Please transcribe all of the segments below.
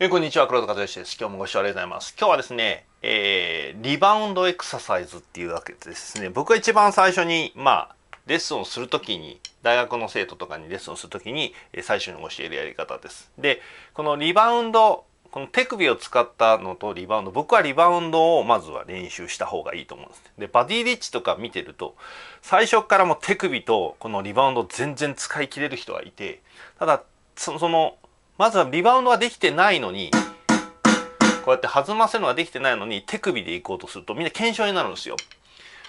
えーこんにちは、黒田和義です。今日もご視聴ありがとうございます。今日はですね、えーリバウンドエクササイズっていうわけですね、僕が一番最初に、まあ、レッスンをするときに、大学の生徒とかにレッスンをするときに、えー最初に教えるやり方です。で、このリバウンド、この手首を使ったのとリバウンド、僕はリバウンドをまずは練習した方がいいと思うんです。で、バディリッチとか見てると、最初からもう手首とこのリバウンド全然使い切れる人がいて、ただ、そのまずはリバウンドができてないのに、こうやって弾ませるのができてないのに手首で行こうとするとみんな検証になるんですよ。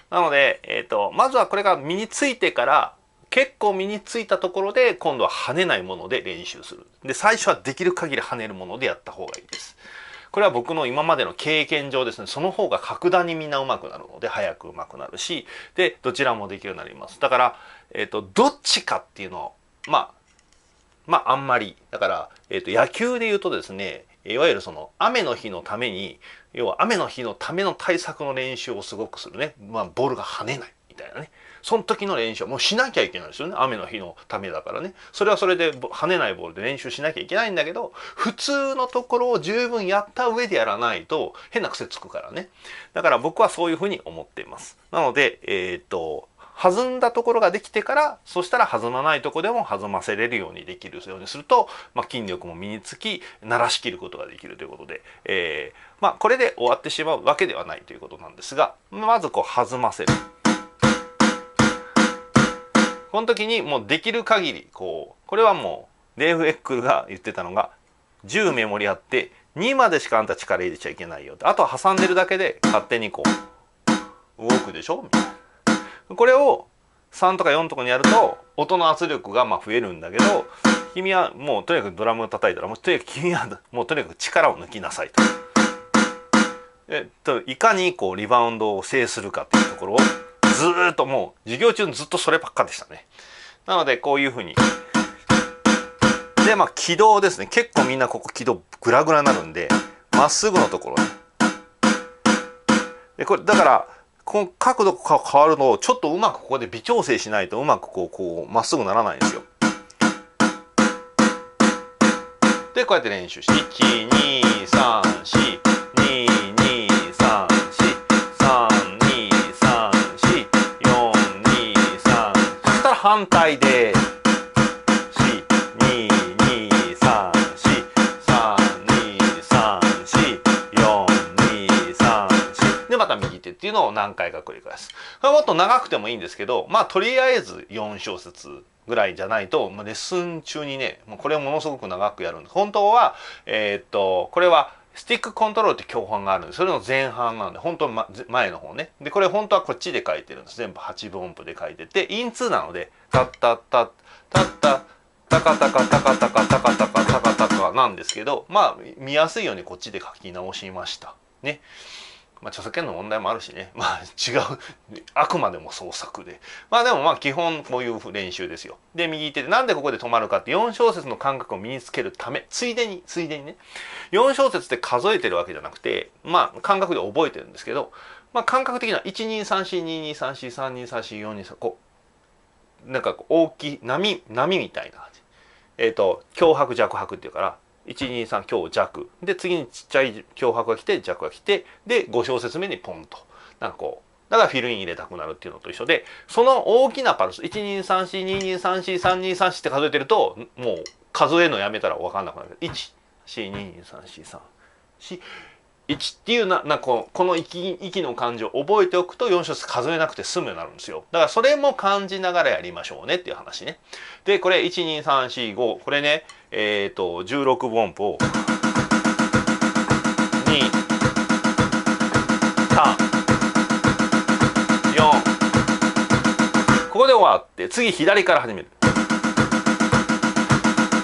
なので、えっ、と、まずはこれが身についてから、結構身についたところで今度は跳ねないもので練習する。で、最初はできる限り跳ねるものでやった方がいいです。これは僕の今までの経験上ですね、その方が格段にみんな上手くなるので、早く上手くなるし、で、どちらもできるようになります。だから、えっ、と、どっちかっていうのを、まあ、まああんまり。だから、えー、と野球で言うとですねいわゆるその雨の日のために要は雨の日のための対策の練習をすごくするね、まあ、ボールが跳ねないみたいなね。その時の練習はもうしなきゃいけないですよね。雨の日のためだからね。それはそれで跳ねないボールで練習しなきゃいけないんだけど普通のところを十分やった上でやらないと変な癖つくからね。だから僕はそういうふうに思っています。なのでえっ、と弾んだところができてからそしたら弾まないとこでも弾ませれるようにできるようにすると、まあ、筋力も身につき鳴らし切ることができるということで、えーまあ、これで終わってしまうわけではないということなんですがまずこう弾ませる。この時にもうできる限りこうこれはもうデーブ・エックルが言ってたのが10メモリあって2までしかあんた力入れちゃいけないよってあとは挟んでるだけで勝手にこう動くでしょ？みたいな。これを3とか4とかにやると音の圧力がまあ増えるんだけど君はもうとにかくドラムを叩いたらもうとにかく君はもうとにかく力を抜きなさいと。えっといかにこうリバウンドを制するかっていうところをずーっともう授業中ずっとそればっかでしたね。なのでこういうふうに。でまあ軌道ですね結構みんなここ軌道グラグラになるんでまっすぐのところね。でこれだからこの角度が変わるのをちょっとうまくここで微調整しないとうまくこうこうまっすぐならないんですよ。でこうやって練習して123422343234234そしたら反対で右手っていうのを何回か繰り返す。これもっと長くてもいいんですけどまあとりあえず4小節ぐらいじゃないと、まあ、レッスン中にねもうこれをものすごく長くやるんです。本当はえーっとこれはスティックコントロールって教本があるんでそれの前半なんで本当は、ま、前の方ね。でこれ本当はこっちで書いてるんです。全部8分音符で書いてて in two なのでタッタッタッタッタタカタカタカタカタカタカタカタカなんですけどまあ見やすいようにこっちで書き直しました。ね。まあ著作権の問題もあるしね。まあ違うあくまでも創作で。まあでもまあ基本こういう練習ですよ。で右手でなんでここで止まるかって4小節の感覚を身につけるため。ついでについでにね。4小節って数えてるわけじゃなくてまあ感覚で覚えてるんですけどまあ感覚的には123422342342423こうなんか大きい波波みたいな感じ。えっ、と強拍弱拍っていうから123強弱で次にちっちゃい強迫が来て弱が来てで5小節目にポンと。なんかこう。だからフィルイン入れたくなるっていうのと一緒でその大きなパルス1234223432234って数えてるともう数えるのやめたら分かんなくなる。1っていうななここの息息の感じを覚えておくと4小節数えなくて済むようになるんですよ。だからそれも感じながらやりましょうねっていう話ね。でこれ12345これねえっ、と16分音符を234ここで終わって次左から始める。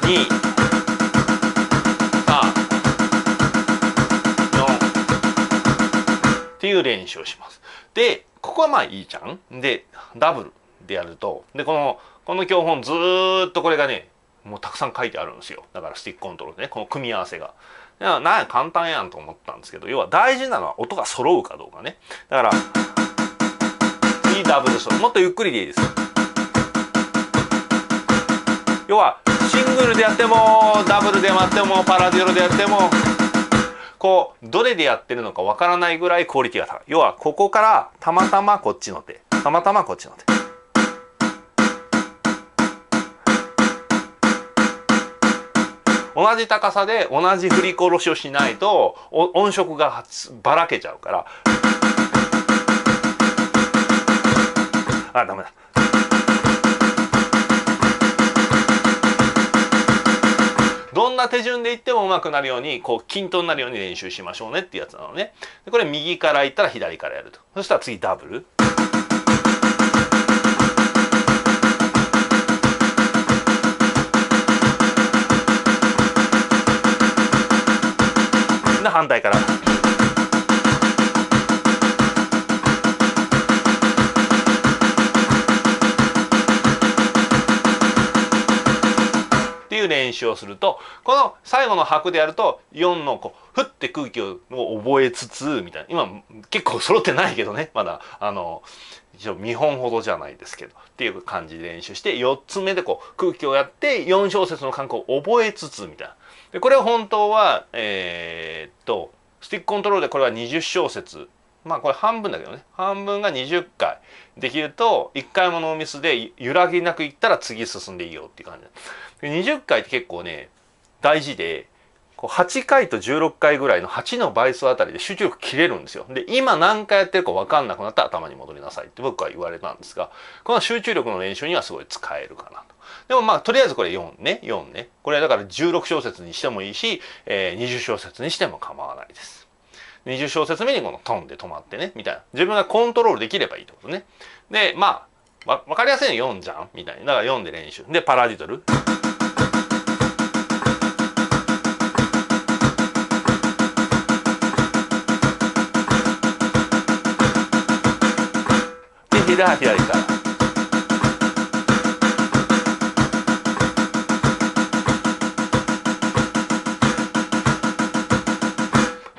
2ていう練習をします。で、ここはまあいいじゃん。で、ダブルでやると、で、この、この教本ずっとこれがね、もうたくさん書いてあるんですよ。だからスティックコントロールね、この組み合わせが。いやなんや簡単やんと思ったんですけど、要は大事なのは音が揃うかどうかね。だから、いいダブルソロ。もっとゆっくりでいいです。要は、シングルでやってもダブルでやってもパラディドルでやってもこうどれでやってるのかわからないぐらいクオリティが高い。要はここからたまたまこっちの手。たまたまこっちの手。同じ高さで同じ振り殺しをしないと音色がばらけちゃうから。あダメだ。どんな手順でいってもうまくなるようにこう均等になるように練習しましょうねっていうやつなのね。でこれ右からいったら左からやると。そしたら次ダブル。で反対から。う練習をするとこの最後の拍でやると4のこうふって空気を覚えつつみたいな。今結構揃ってないけどね。まだあの一応見本ほどじゃないですけど。っていう感じで練習して4つ目でこう空気をやって4小節の感覚を覚えつつみたいな。でこれは本当はえー、っとスティックコントロールでこれは20小節まあこれ半分だけどね半分が20回できると1回もノーミスで揺らぎなくいったら次進んでいいよっていう感じで20回って結構ね大事でこう8回と16回ぐらいの8の倍数あたりで集中力切れるんですよ。で今何回やってるか分かんなくなったら頭に戻りなさいって僕は言われたんですがこの集中力の練習にはすごい使えるかなと。でもまあとりあえずこれ4ね4ねこれだから16小節にしてもいいし、えー、20小節にしても構わないです。20小節目にこのトンで止まってねみたいな自分がコントロールできればいいってことね。でまあわ分かりやすいの4じゃんみたいなだから4で練習でパラディトル。で左左から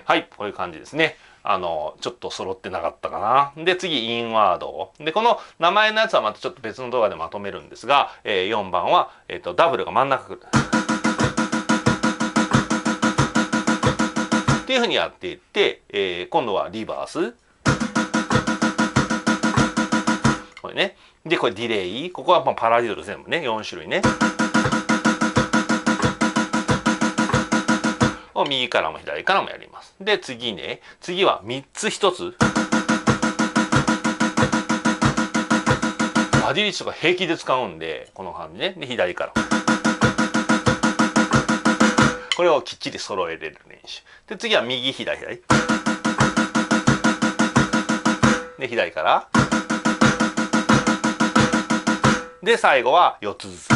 はいこういう感じですねあのちょっと揃ってなかったかなで次インワードでこの名前のやつはまたちょっと別の動画でまとめるんですが、えー、4番は、えーと、ダブルが真ん中くるっていうふうにやっていって、えー、今度はリバースこれね。で、これディレイ。ここはまあパラディドル全部ね。4種類ね。を右からも左からもやります。で、次ね。次は3つ1つ。バディリッチとか平気で使うんで、この感じね。で、左から。これをきっちり揃えれる練習。で、次は右、左、左。で、左から。で最後は4つずつ。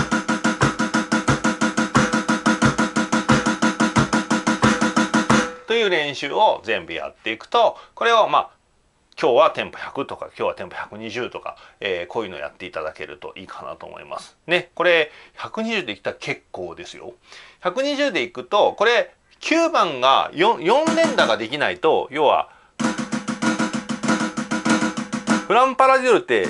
という練習を全部やっていくとこれをまあ今日はテンポ100とか今日はテンポ120とか、えー、こういうのやっていただけるといいかなと思います。ねこれ120でいったら結構ですよ。120でいくとこれ9番が 4, 4連打ができないと要はフランパラディオルって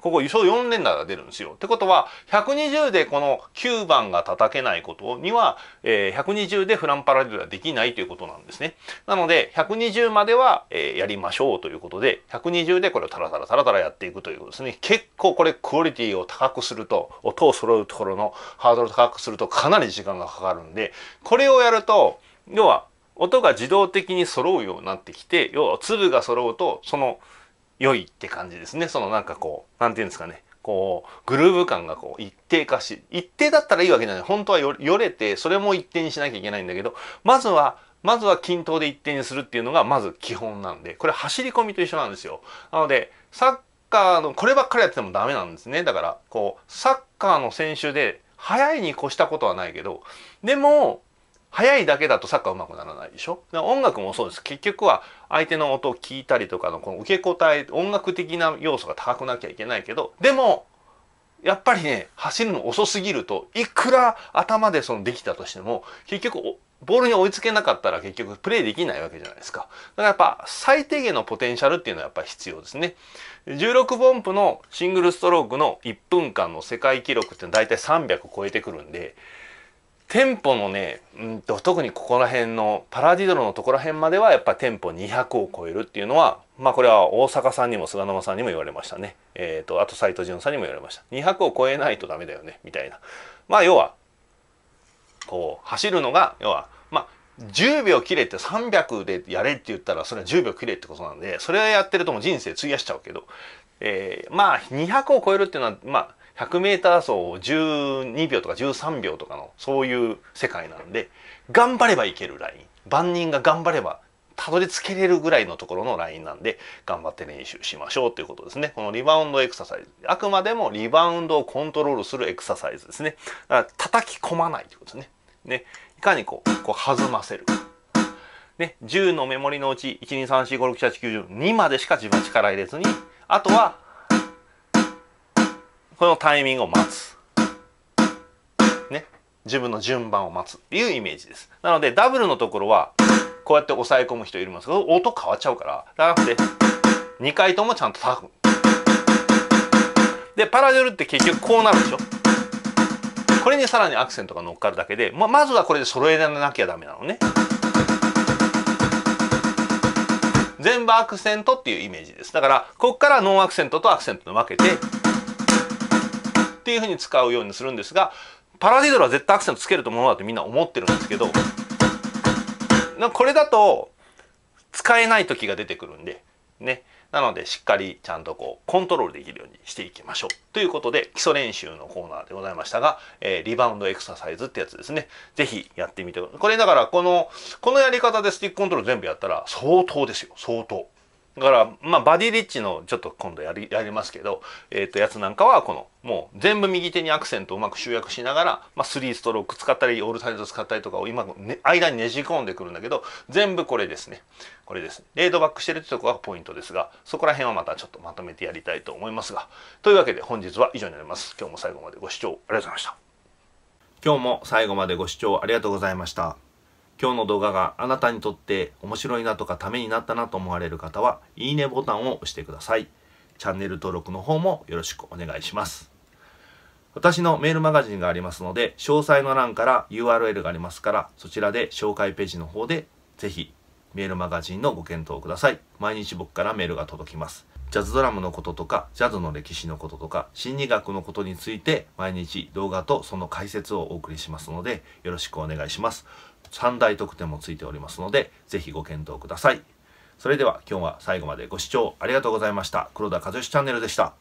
ここ輸送4連打が出るんですよ。ってことは120でこの9番が叩けないことには、えー、120でフランパラディルはできないということなんですね。なので120までは、えー、やりましょうということで120でこれをタラタラタラタラやっていくということですね。結構これクオリティを高くすると音を揃うところのハードルを高くするとかなり時間がかかるんでこれをやると要は音が自動的に揃うようになってきて要は粒が揃うとその良いって感じですね。そのなんかこう何て言うんですかね。こうグルーヴ感がこう一定化し一定だったらいいわけじゃない。本当はよれてそれも一定にしなきゃいけないんだけどまずはまずは均等で一定にするっていうのがまず基本なんでこれ走り込みと一緒なんですよ。なのでサッカーのこればっかりやっててもダメなんですね。だからこうサッカーの選手で速いに越したことはないけどでも速いだけだとサッカー上手くならないでしょ？音楽もそうです結局は相手の音を聞いたりとかのこの受け答え音楽的な要素が高くなきゃいけないけどでもやっぱりね走るの遅すぎるといくら頭でそのできたとしても結局ボールに追いつけなかったら結局プレイできないわけじゃないですか。だからやっぱ最低限のポテンシャルっていうのはやっぱり必要ですね。16ポンプのシングルストロークの1分間の世界記録って大体300超えてくるんで、テンポのね、うんと特にここら辺のパラディドロのところら辺まではやっぱテンポ200を超えるっていうのはまあこれは大阪さんにも菅沼さんにも言われましたね。えっ、ー、とあと斎藤潤さんにも言われました。200を超えないとダメだよねみたいな。まあ要はこう走るのが要はまあ10秒切れって300でやれって言ったらそれは10秒切れってことなんでそれをやってるともう人生費やしちゃうけど、えー、まあ200を超えるっていうのはまあ 100m 走を12秒とか13秒とかのそういう世界なんで頑張ればいけるライン万人が頑張ればたどり着けれるぐらいのところのラインなんで頑張って練習しましょうということですね。このリバウンドエクササイズ。あくまでもリバウンドをコントロールするエクササイズですね。だから叩き込まないということですね。ね。いかにこう、こう弾ませる。ね。10のメモリのうち、12345678902までしか自分は力入れずに、あとは、このタイミングを待つ。ね。自分の順番を待つっていうイメージです。なので、ダブルのところは、こうやって押さえ込む人いるんですけど、音変わっちゃうから、じゃなくて、2回ともちゃんと叩く。で、パラデルって結局こうなるでしょこれにさらにアクセントが乗っかるだけで、ままずはこれで揃えられなきゃダメなのね。全部アクセントっていうイメージです。だから、ここからノンアクセントとアクセントに分けて、っていうふうに使うようにするんですが、パラディドルは絶対アクセントつけると思うだってみんな思ってるんですけど、これだと使えない時が出てくるんで、ね。なのでしっかりちゃんとこうコントロールできるようにしていきましょう。ということで基礎練習のコーナーでございましたが、えー、リバウンドエクササイズってやつですね。ぜひやってみてください。これだからこの、このやり方でスティックコントロール全部やったら相当ですよ。相当。だから、まあ、バディリッチのちょっと今度やり、やりますけど、えっ、ー、と、やつなんかは、この、もう全部右手にアクセントをうまく集約しながら、まあ、3ストローク使ったり、オールサイド使ったりとかを今、ね、間にねじ込んでくるんだけど、全部これですね。これです。レードバックしてるってとこがポイントですが、そこら辺はまたちょっとまとめてやりたいと思いますが、というわけで本日は以上になります。今日も最後までご視聴ありがとうございました。今日も最後までご視聴ありがとうございました。今日の動画があなたにとって面白いなとかためになったなと思われる方は、いいねボタンを押してください。チャンネル登録の方もよろしくお願いします。私のメールマガジンがありますので、詳細の欄から URL がありますから、そちらで紹介ページの方でぜひメールマガジンのご検討ください。毎日僕からメールが届きます。ジャズドラムのこととか、ジャズの歴史のこととか、心理学のことについて毎日動画とその解説をお送りしますので、よろしくお願いします。3大特典もついておりますので、ぜひご検討ください。それでは今日は最後までご視聴ありがとうございました。黒田和義チャンネルでした。